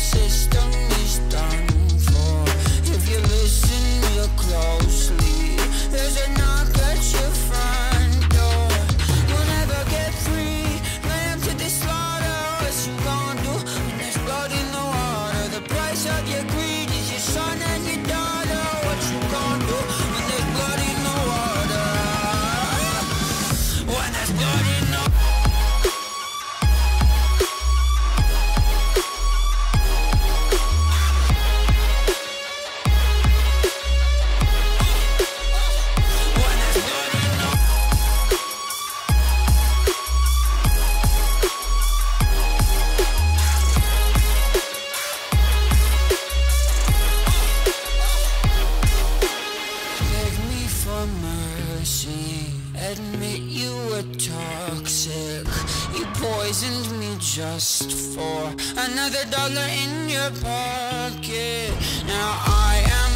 system is done for. If you listen real closely, there's a knock at your front door. You'll never get free. To. What you gonna do when there's blood in the water? The price of your greed is your son and your daughter. What you gonna do when there's blood in the water? When there's blood mercy. Admit you were toxic. You poisoned me just for another dollar in your pocket. Now I am